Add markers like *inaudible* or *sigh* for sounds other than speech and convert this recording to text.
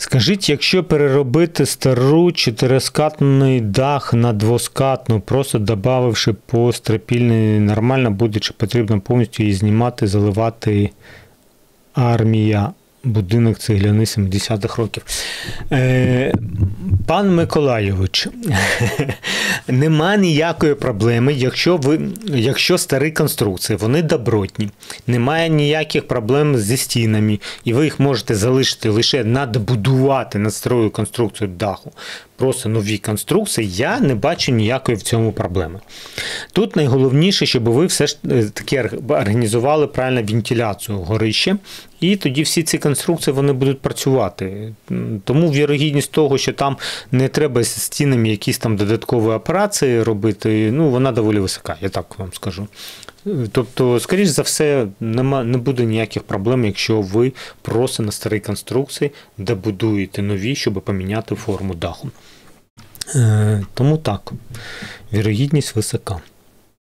Скажіть, якщо переробити стару чотирискатний дах на двоскатну, просто додавши по стрепільний, нормально буде, чи потрібно повністю її знімати, заливати армія, будинок цегляний 70-х років. Е, Пан Миколайович, *laughs* нема ніякої проблеми, якщо ви, якщо старі конструкції, вони добротні, немає ніяких проблем зі стінами, і ви їх можете залишити лише надбудувати над старою конструкцією даху. Просто нові конструкції, я не бачу ніякої в цьому проблеми. Тут найголовніше, щоб ви все ж е, таки організували правильно вентиляцію горища, і тоді всі ці конструкції вони будуть працювати. Тому вірогідність того, що там не треба з стінами якісь там додаткові операції робити, ну вона доволі висока, я так вам скажу. Тобто, скоріш за все, нема, не буде ніяких проблем, якщо ви просто на старій конструкції добудуєте нові, щоб поміняти форму даху. Е, Тому так, вірогідність висока.